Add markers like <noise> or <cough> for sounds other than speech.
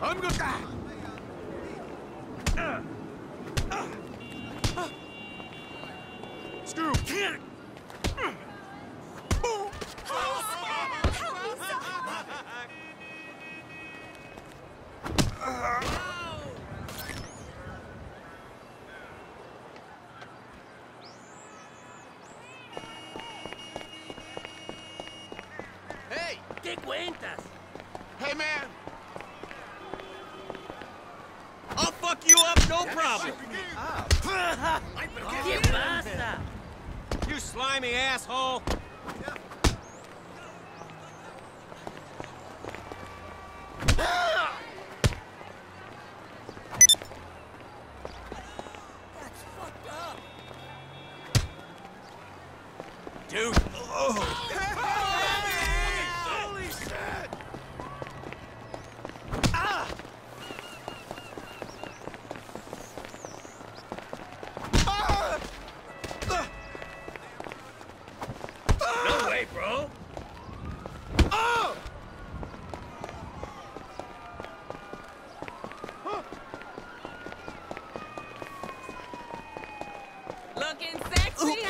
I'm gonna... Scoop! Hey! ¿Qué cuentas? Hey, man! You up, no problem! <laughs> ¿Qué pasa? You slimy asshole! Dude! Holy <laughs> Looking sexy,